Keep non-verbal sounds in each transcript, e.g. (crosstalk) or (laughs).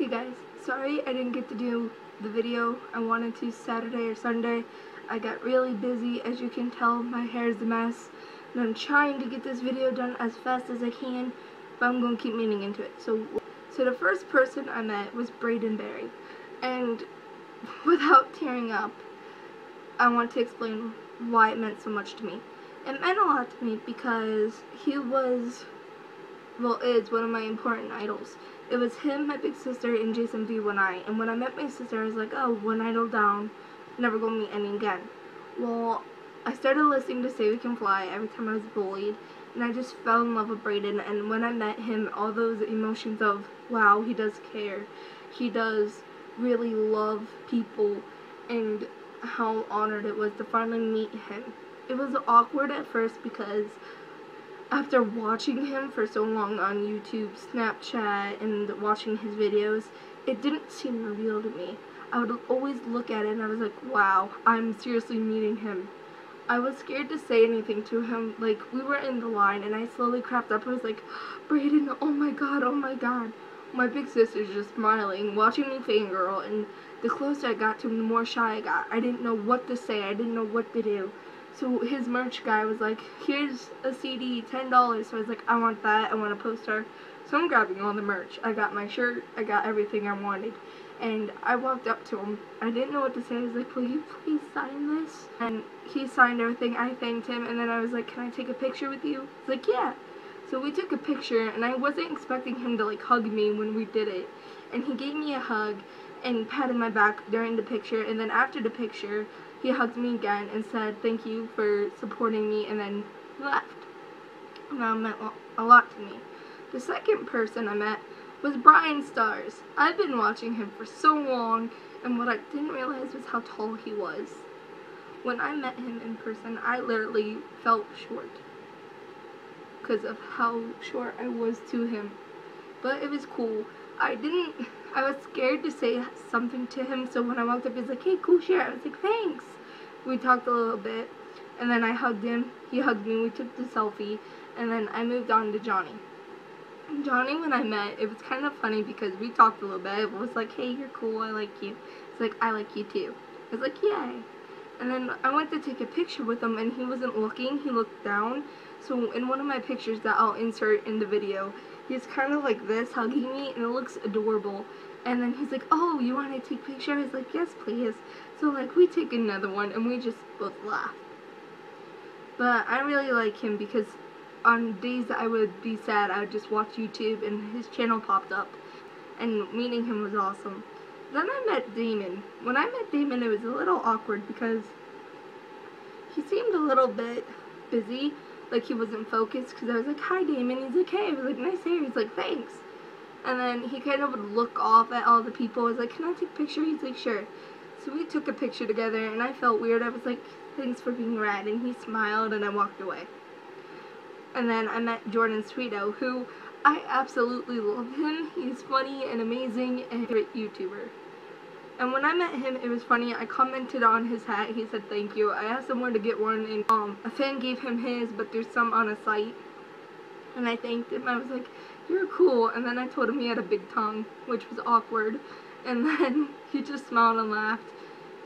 Hey guys, sorry I didn't get to do the video I wanted to Saturday or Sunday. I got really busy, as you can tell, my hair is a mess. And I'm trying to get this video done as fast as I can, but I'm going to keep meaning into it. So, so the first person I met was Braden Barrie. And (laughs) without tearing up, I want to explain why it meant so much to me. It meant a lot to me because he was, well, is one of my important idols. It was him, my big sister, and Jason V when I. And when I met my sister, I was like, oh, one idol down, never gonna meet any again. Well, I started listening to Say We Can Fly every time I was bullied, and I just fell in love with Braden. And when I met him, all those emotions of, wow, he does care. He does really love people, and how honored it was to finally meet him. It was awkward at first because after watching him for so long on YouTube, Snapchat, and watching his videos, it didn't seem real to me. I would always look at it and I was like, wow, I'm seriously meeting him. I was scared to say anything to him. Like, we were in the line and I slowly crept up. I was like, (gasps) Braden, oh my god, oh my god. My big sister's just smiling, watching me fangirl, and the closer I got to him, the more shy I got. I didn't know what to say. I didn't know what to do. So his merch guy was like, here's a CD, $10. So I was like, I want that. I want a poster. So I'm grabbing all the merch. I got my shirt. I got everything I wanted. And I walked up to him. I didn't know what to say. I was like, will you please sign this? And he signed everything. I thanked him. And then I was like, can I take a picture with you? He's like, yeah. So we took a picture. And I wasn't expecting him to like hug me when we did it. And he gave me a hug and patted my back during the picture. And then after the picture, he hugged me again and said thank you for supporting me and then left. That meant a lot to me. The second person I met was Bryan Stars. I've been watching him for so long and what I didn't realize was how tall he was. When I met him in person, I literally felt short because of how short I was to him. But it was cool. I didn't I was scared to say something to him, so when I walked up, he's like, hey, cool shirt. I was like, thanks. We talked a little bit, and then I hugged him. He hugged me. We took the selfie, and then I moved on to Johnny. Johnny, when I met, it was kind of funny because we talked a little bit. It was like, hey, you're cool. I like you. It's like, I like you too. I was like, yay. And then I went to take a picture with him, and he wasn't looking. He looked down. So in one of my pictures that I'll insert in the video, he's kind of like this, hugging me, and it looks adorable. And then he's like, oh, you want to take a picture? I was like, yes, please. So, like, we take another one, and we just both laugh. But I really like him because on days that I would be sad, I would just watch YouTube, and his channel popped up. And meeting him was awesome. Then I met Damon. When I met Damon, it was a little awkward because he seemed a little bit busy like he wasn't focused because I was like, hi Damon. He's like, hey. I was like, nice hair. He's like, thanks. And then he kind of would look off at all the people. I was like, can I take a picture? He's like, sure. So we took a picture together and I felt weird. I was like, thanks for being rad. And he smiled and I walked away. And then I met Jordan Sweeto, who I absolutely love him. He's funny and amazing and a great YouTuber. And when I met him, it was funny. I commented on his hat. He said thank you. I asked someone to get one, and um, a fan gave him his, but there's some on a site. And I thanked him. I was like, you're cool. And then I told him he had a big tongue, which was awkward. And (laughs) then he just smiled and laughed.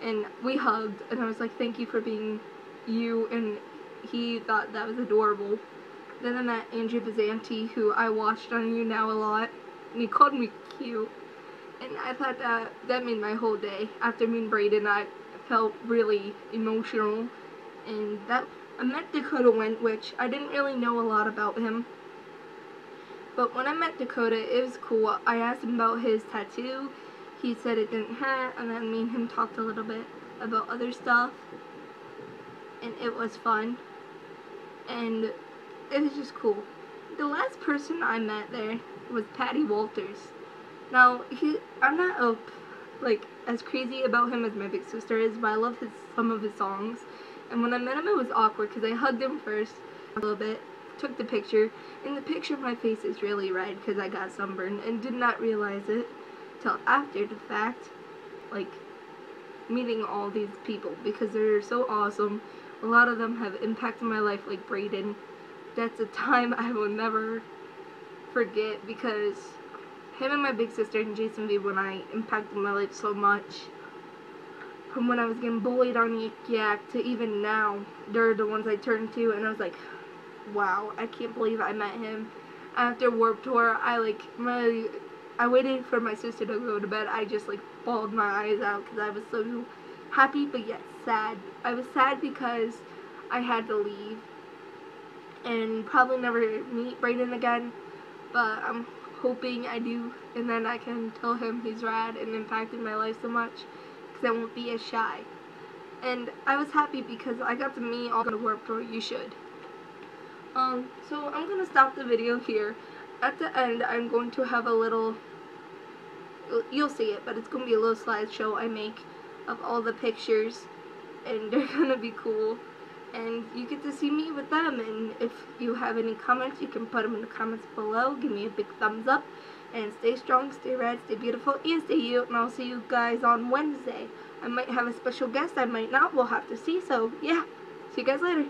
And we hugged. And I was like, thank you for being you. And he thought that was adorable. Then I met Andrew Bizanti, who I watched on YouNow a lot. And he called me cute and I thought that that made my whole day. After meeting Braden, I felt really emotional, and that I met Dakota Went, which I didn't really know a lot about him. But when I met Dakota, it was cool. I asked him about his tattoo. He said it didn't hurt, and then me and him talked a little bit about other stuff, and it was fun. And it was just cool. The last person I met there was Patty Walters. Now, he, I'm not uh, like as crazy about him as my big sister is, but I love his some of his songs. And when I met him, it was awkward because I hugged him first a little bit, took the picture. In the picture, my face is really red because I got sunburned and did not realize it till after the fact. Like meeting all these people because they're so awesome. A lot of them have impacted my life, like Braden. That's a time (laughs) I will never forget because him and my big sister and Jason V when I impacted my life so much. From when I was getting bullied on Yik Yak to even now, they're the ones I turned to, and I was like, wow, I can't believe I met him. After Warped Tour, I like my, I waited for my sister to go to bed. I just like bawled my eyes out because I was so happy but yet sad. I was sad because I had to leave and probably never meet Braden again, but I'm hoping I do, and then I can tell him he's rad and impacted my life so much because I won't be as shy. And I was happy because I got to meet all the Warped Tour. You should. Um, so I'm gonna stop the video here. At the end, I'm going to have a little. You'll see it, but it's gonna be a little slideshow I make of all the pictures, and (laughs) they're gonna be cool. And you get to see me with them. And if you have any comments, you can put them in the comments below. Give me a big thumbs up. And stay strong, stay rad, stay beautiful, and stay you. And I'll see you guys on Wednesday. I might have a special guest, I might not. We'll have to see. So, yeah. See you guys later.